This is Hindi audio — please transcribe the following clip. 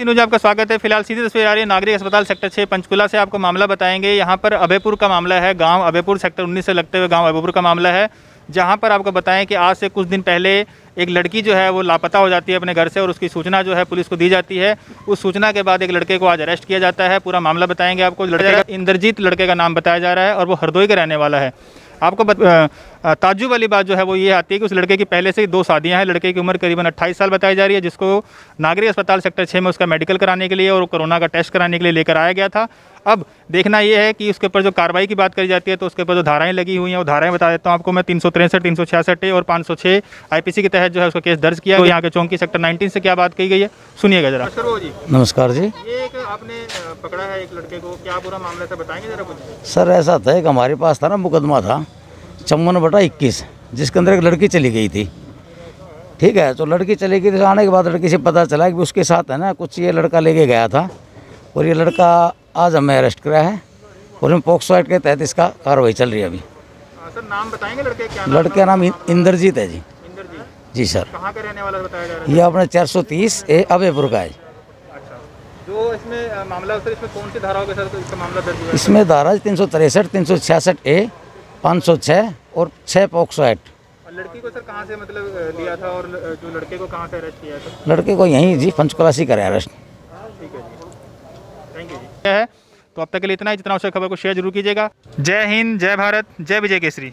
न्यूज़ आपका स्वागत है। फ़िलहाल सीधी तस्वीर आ रही है नागरिक अस्पताल सेक्टर छः पंचकुला से आपको मामला बताएँगे। यहाँ पर अभयपुर का मामला है। गाँव अभयपुर सेक्टर 19 से लगते हुए गाँव अभयपुर का मामला है, जहाँ पर आपको बताएँ कि आज से कुछ दिन पहले एक लड़की जो है, वो लापता हो जाती है अपने घर से और उसकी सूचना जो है, पुलिस को दी जाती है। उस सूचना के बाद एक लड़के को आज अरेस्ट किया जाता है। पूरा मामला बताएँगे आपको। लड़के इंद्रजीत लड़के का नाम बताया जा रहा है और वो हरदोई का रहने वाला है। आपको ताज्जुब वाली बात जो है वो ये आती है कि उस लड़के की पहले से ही दो शादियाँ हैं। लड़के की उम्र करीबन 28 साल बताई जा रही है जिसको नागरी अस्पताल सेक्टर छः में उसका मेडिकल कराने के लिए और कोरोना का टेस्ट कराने के लिए लेकर आया गया था। अब देखना यह है कि उसके ऊपर जो कार्रवाई की बात करी जाती है तो उसके ऊपर जो धाराएँ लगी हुई हैं वो धाराएँ बता देता हूँ आपको मैं। तीन सौ तिरसठ तीन सौ छियासठ और पाँच सौ छः आई पी के तहत जो है उसका केस दर्ज किया तो यहाँ के चौंकी सेक्टर नाइनटीन से क्या बात कही गई है? सुनिएगा जरा। जी। नमस्कार जी। ये एक आपने पकड़ा है एक लड़के को। क्या पूरा मामला था बताएँगे जरा कुछ? सर ऐसा था एक हमारे पास था ना मुकदमा था। चौवन बटा इक्कीस जिसके अंदर एक लड़की चली गई थी। ठीक है तो लड़की चली गई थी आने के बाद लड़की से पता चला कि उसके साथ है ना कुछ ये लड़का लेके गया था। और ये लड़का आज हमें अरेस्ट कराया है और हम पॉक्सो एक्ट के तहत इसका कार्रवाई चल रही है अभी। सर नाम बताएँगे लड़के क्या नाम लड़के का नाम इंद्रजीत है जी। जी सर। कहाँ का रहने वाला बताया जा रहा ये अपने चार सौ तीस ए अभयपुर का है। है अच्छा जो इसमें मामला सर इसमें कौन सी धाराओं के साथ इसका मामला दर्ज हुआ है? इसमें धारा तीन सौ तिरसठ तीन सौ छियासठ ए पाँच सौ छः और छः पॉक्सो एक्ट लड़की को सर कहाँ से मतलब लिया था और जो लड़के को कहाँ से अरेस्ट किया था? लड़के को यहीं जी पंचकुला से करे अरेस्ट ठीक है जी। थैंक यू जी। है। तो अब तक के लिए इतना ही। जितना उसे खबर को शेयर ज़रूर कीजिएगा। जय हिंद जय भारत जय विजय केसरी।